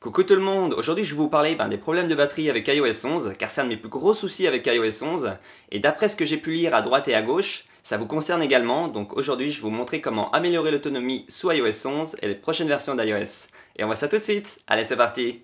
Coucou tout le monde, aujourd'hui je vais vous parler ben, des problèmes de batterie avec iOS 11, car c'est un de mes plus gros soucis avec iOS 11, et d'après ce que j'ai pu lire à droite et à gauche, ça vous concerne également, donc aujourd'hui je vais vous montrer comment améliorer l'autonomie sous iOS 11 et les prochaines versions d'iOS. Et on voit ça tout de suite, allez c'est parti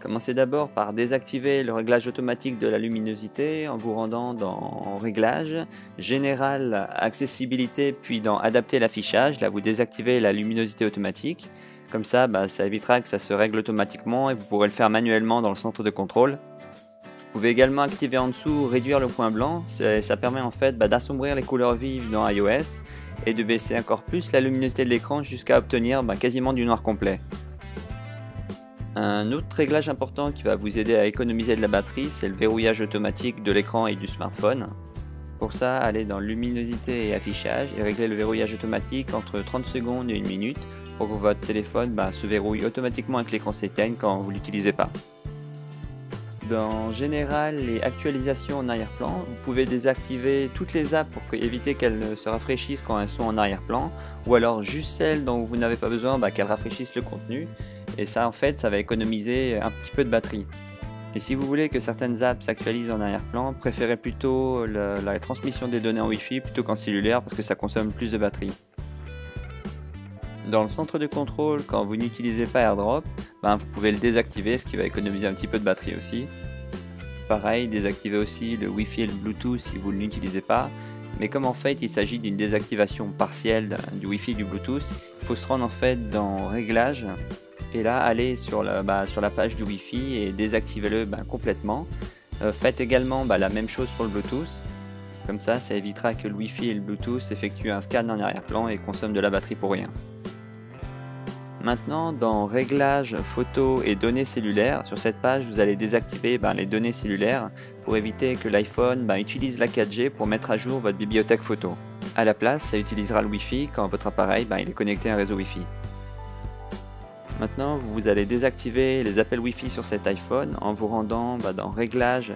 Commencez d'abord par désactiver le réglage automatique de la luminosité en vous rendant dans Réglages, Général, Accessibilité, puis dans Adapter l'affichage. Là, vous désactivez la luminosité automatique. Comme ça, bah, ça évitera que ça se règle automatiquement et vous pourrez le faire manuellement dans le centre de contrôle. Vous pouvez également activer en dessous Réduire le point blanc. Ça permet en fait bah, d'assombrir les couleurs vives dans iOS et de baisser encore plus la luminosité de l'écran jusqu'à obtenir bah, quasiment du noir complet. Un autre réglage important qui va vous aider à économiser de la batterie, c'est le verrouillage automatique de l'écran et du smartphone. Pour ça, allez dans luminosité et affichage et réglez le verrouillage automatique entre 30 secondes et 1 minute pour que votre téléphone bah, se verrouille automatiquement avec l'écran s'éteigne quand vous ne l'utilisez pas. Dans Général et Actualisation en arrière-plan, vous pouvez désactiver toutes les apps pour éviter qu'elles se rafraîchissent quand elles sont en arrière-plan, ou alors juste celles dont vous n'avez pas besoin bah, qu'elles rafraîchissent le contenu, et ça en fait ça va économiser un petit peu de batterie. Et si vous voulez que certaines apps s'actualisent en arrière-plan, préférez plutôt la transmission des données en Wi-Fi plutôt qu'en cellulaire parce que ça consomme plus de batterie. Dans le centre de contrôle, quand vous n'utilisez pas AirDrop, ben, vous pouvez le désactiver, ce qui va économiser un petit peu de batterie aussi. Pareil, désactivez aussi le Wi-Fi et le Bluetooth si vous ne l'utilisez pas. Mais comme en fait il s'agit d'une désactivation partielle du Wi-Fi et du Bluetooth, il faut se rendre en fait dans Réglages et là allez sur la, bah, sur la page du Wi-Fi et désactivez-le bah, complètement. Euh, faites également bah, la même chose pour le Bluetooth. Comme ça, ça évitera que le Wi-Fi et le Bluetooth effectuent un scan en arrière-plan et consomment de la batterie pour rien. Maintenant, dans Réglages, photos et données cellulaires, sur cette page, vous allez désactiver les données cellulaires pour éviter que l'iPhone utilise la 4G pour mettre à jour votre bibliothèque photo. À la place, ça utilisera le Wi-Fi quand votre appareil il est connecté à un réseau Wi-Fi. Maintenant, vous allez désactiver les appels Wi-Fi sur cet iPhone en vous rendant bah, dans Réglages,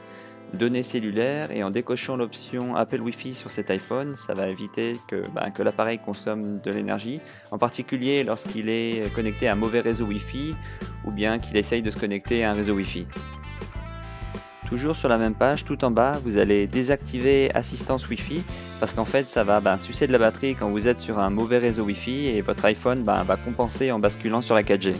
données cellulaires et en décochant l'option Appel Wi-Fi sur cet iPhone, ça va éviter bah, que l'appareil consomme de l'énergie, en particulier lorsqu'il est connecté à un mauvais réseau Wi-Fi ou bien qu'il essaye de se connecter à un réseau Wi-Fi. Toujours sur la même page, tout en bas, vous allez désactiver assistance Wi-Fi parce qu'en fait ça va bah, sucer de la batterie quand vous êtes sur un mauvais réseau Wi-Fi et votre iPhone bah, va compenser en basculant sur la 4G.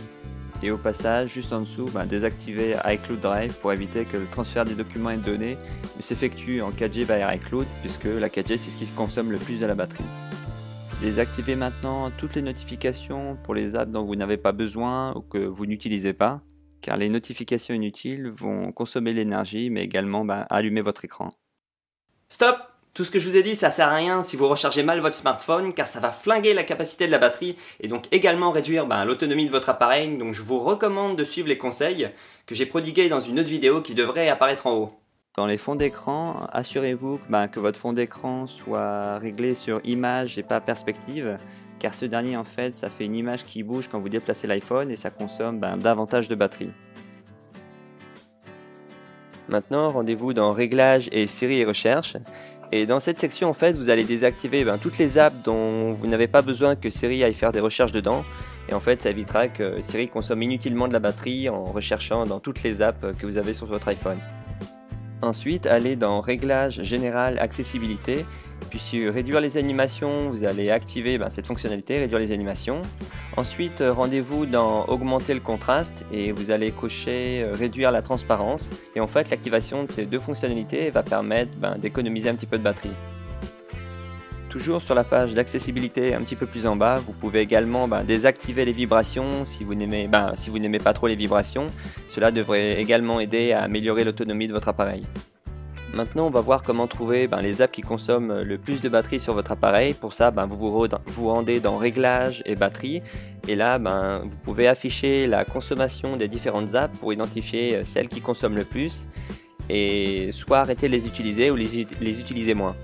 Et au passage, juste en dessous, bah, désactiver iCloud Drive pour éviter que le transfert des documents et données ne s'effectue en 4G vers iCloud puisque la 4G c'est ce qui consomme le plus de la batterie. Désactivez maintenant toutes les notifications pour les apps dont vous n'avez pas besoin ou que vous n'utilisez pas car les notifications inutiles vont consommer l'énergie, mais également bah, allumer votre écran. Stop Tout ce que je vous ai dit, ça sert à rien si vous rechargez mal votre smartphone, car ça va flinguer la capacité de la batterie et donc également réduire bah, l'autonomie de votre appareil. Donc je vous recommande de suivre les conseils que j'ai prodigués dans une autre vidéo qui devrait apparaître en haut. Dans les fonds d'écran, assurez-vous bah, que votre fond d'écran soit réglé sur image et pas perspective car ce dernier en fait ça fait une image qui bouge quand vous déplacez l'iPhone et ça consomme ben, davantage de batterie. Maintenant rendez-vous dans Réglages et Série et Recherche et dans cette section en fait vous allez désactiver ben, toutes les apps dont vous n'avez pas besoin que Siri aille faire des recherches dedans et en fait ça évitera que Siri consomme inutilement de la batterie en recherchant dans toutes les apps que vous avez sur votre iPhone. Ensuite, allez dans Réglages général accessibilité puis sur réduire les animations, vous allez activer ben, cette fonctionnalité, réduire les animations. Ensuite, euh, rendez-vous dans augmenter le contraste et vous allez cocher euh, réduire la transparence. Et en fait, l'activation de ces deux fonctionnalités va permettre ben, d'économiser un petit peu de batterie. Toujours sur la page d'accessibilité un petit peu plus en bas, vous pouvez également ben, désactiver les vibrations si vous n'aimez pas trop les vibrations. Cela devrait également aider à améliorer l'autonomie de votre appareil. Maintenant, on va voir comment trouver ben, les apps qui consomment le plus de batterie sur votre appareil. Pour ça, ben, vous vous rendez dans Réglages et batterie. Et là, ben, vous pouvez afficher la consommation des différentes apps pour identifier euh, celles qui consomment le plus. Et soit arrêter de les utiliser ou les, utiliser moins.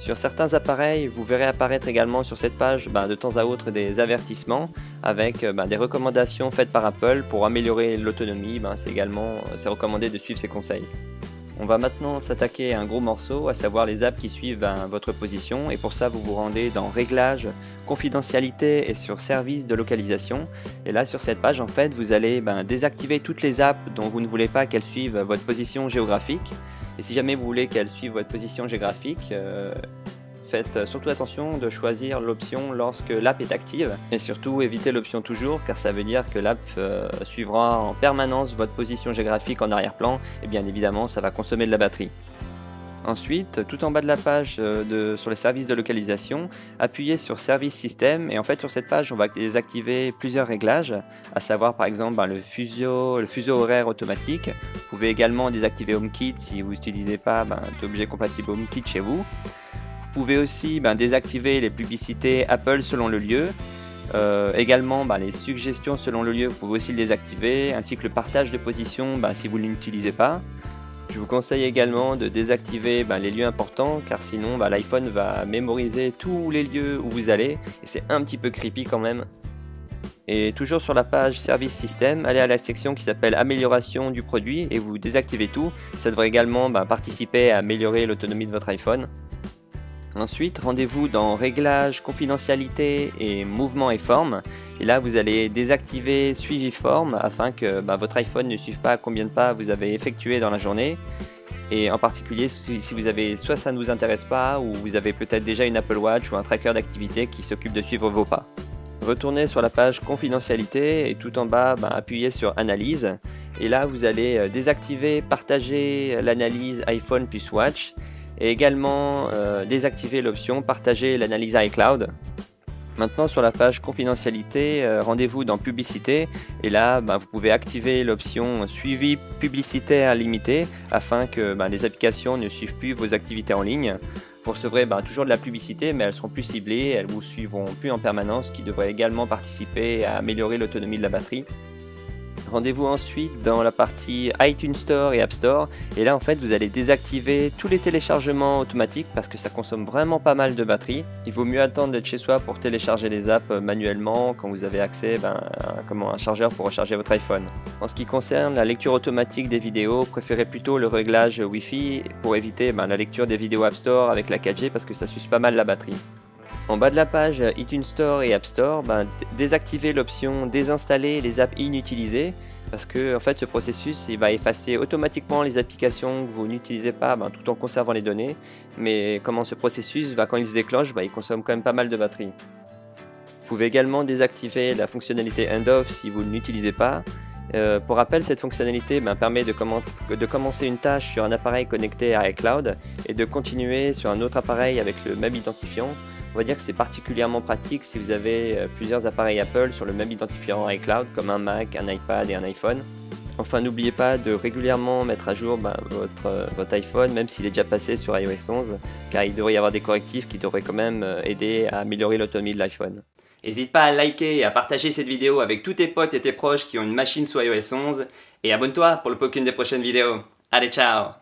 Sur certains appareils, vous verrez apparaître également sur cette page de temps à autre des avertissements avec euh, des recommandations faites par Apple pour améliorer l'autonomie. c'est également euh, recommandé de suivre ces conseils. On va maintenant s'attaquer à un gros morceau, à savoir les apps qui suivent ben, votre position. Et pour ça, vous vous rendez dans Réglages, confidentialité et sur service de localisation. Et là, sur cette page, en fait, vous allez ben, désactiver toutes les apps dont vous ne voulez pas qu'elles suivent votre position géographique. Et si jamais vous voulez qu'elles suivent votre position géographique, euh, faites surtout attention de choisir l'option lorsque l'app est active et surtout évitez l'option toujours car ça veut dire que l'app euh, suivra en permanence votre position géographique en arrière-plan et bien évidemment ça va consommer de la batterie. Ensuite, tout en bas de la page euh, sur les services de localisation, appuyez sur Service Système et en fait sur cette page on va désactiver plusieurs réglages, à savoir par exemple ben, le, fuseau, le fuseau horaire automatique. Vous pouvez également désactiver HomeKit si vous n'utilisez pas ben, d'objets compatibles HomeKit chez vous. Vous pouvez aussi ben, désactiver les publicités Apple selon le lieu. Euh, également, ben, les suggestions selon le lieu, vous pouvez aussi le désactiver, ainsi que le partage de position ben, si vous ne l'utilisez pas. Je vous conseille également de désactiver les lieux importants, car sinon l'iPhone va mémoriser tous les lieux où vous allez, et c'est un petit peu creepy quand même. Et toujours sur la page Service System, allez à la section qui s'appelle Amélioration du produit et vous désactivez tout. Ça devrait également participer à améliorer l'autonomie de votre iPhone. Ensuite, rendez-vous dans Réglages, Confidentialité et Mouvement et Forme. Et là, vous allez désactiver Suivi Forme afin que bah, votre iPhone ne suive pas combien de pas vous avez effectué dans la journée. Et en particulier, si vous avez soit ça ne vous intéresse pas, ou vous avez peut-être déjà une Apple Watch ou un tracker d'activité qui s'occupe de suivre vos pas. Retournez sur la page confidentialité et tout en bas, bah, appuyez sur analyse. Et là, vous allez euh, désactiver, partager l'analyse iPhone plus Watch et également euh, désactiver l'option partager l'analyse iCloud. Maintenant sur la page confidentialité, euh, rendez-vous dans publicité et là bah, vous pouvez activer l'option suivi publicitaire limité afin que bah, les applications ne suivent plus vos activités en ligne. Vous recevrez bah, toujours de la publicité mais elles seront plus ciblées, elles vous suivront plus en permanence ce qui devrait également participer à améliorer l'autonomie de la batterie. Rendez-vous ensuite dans la partie iTunes Store et App Store. Et là, en fait, vous allez désactiver tous les téléchargements automatiques parce que ça consomme vraiment pas mal de batterie. Il vaut mieux attendre d'être chez soi pour télécharger les apps manuellement quand vous avez accès ben, à un chargeur pour recharger votre iPhone. En ce qui concerne la lecture automatique des vidéos, préférez plutôt le réglage Wi-Fi pour éviter ben, la lecture des vidéos App Store avec la 4G parce que ça suce pas mal la batterie. En bas de la page iTunes Store et App Store, ben, désactivez l'option désinstaller les apps inutilisées parce que en fait ce processus il va effacer automatiquement les applications que vous n'utilisez pas ben, tout en conservant les données mais comment ce processus va quand il se déclenche ben, il consomme quand même pas mal de batterie. Vous pouvez également désactiver la fonctionnalité end-off si vous ne l'utilisez pas. Euh, pour rappel, cette fonctionnalité permet de, de, commencer une tâche sur un appareil connecté à iCloud et de continuer sur un autre appareil avec le même identifiant on va dire que c'est particulièrement pratique si vous avez euh, plusieurs appareils Apple sur le même identifiant iCloud comme un Mac, un iPad et un iPhone. Enfin, n'oubliez pas de régulièrement mettre à jour bah, votre, euh, votre, iPhone, même s'il est déjà passé sur iOS 11, car il devrait y avoir des correctifs qui devraient quand même euh, aider à améliorer l'autonomie de l'iPhone. N'hésite pas à liker et à partager cette vidéo avec tous tes potes et tes proches qui ont une machine sous iOS 11, et abonne-toi pour le aucune des prochaines vidéos. Allez, ciao